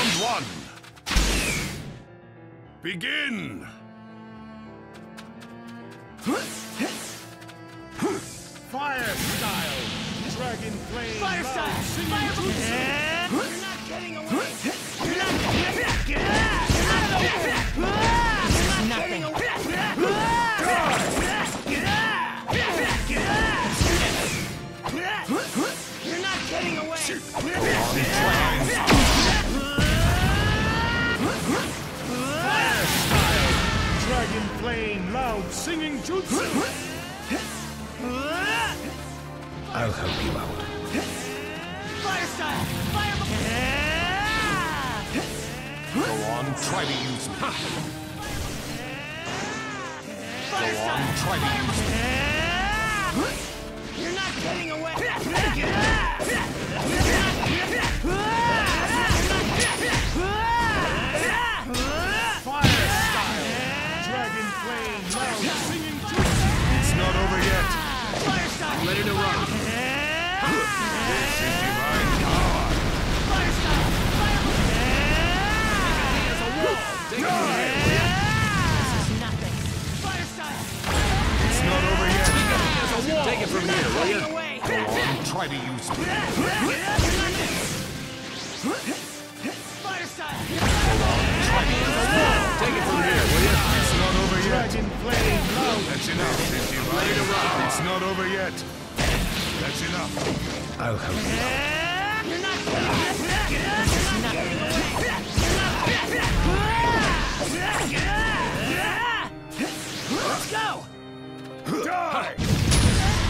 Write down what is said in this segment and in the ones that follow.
Round one. Begin. Fire style. Dragon flame. Fire style. Fire. You're not getting away. You're not getting You're not getting away. You're not getting away. Flame. Loud singing jutsu. I'll help you out. Fire style. Fire. Go on, try to use me. Fire Go on, try to use me. It's not over yet. Fire style. Ready to rock. This is divine power. Fire. Fire. Take it here. This is nothing. Fire. It's not over yet. Take it from here, will away. Go on, try to use me. It's not over yet. That's enough. I'll help you. You're not getting away. This is nothing. Let's go. Die!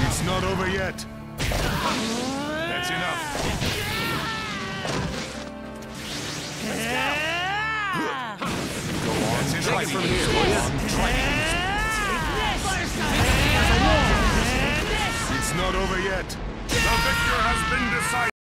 It's not over yet. That's enough. That's enough. Take it from here, will you? Try to the victor has been decided.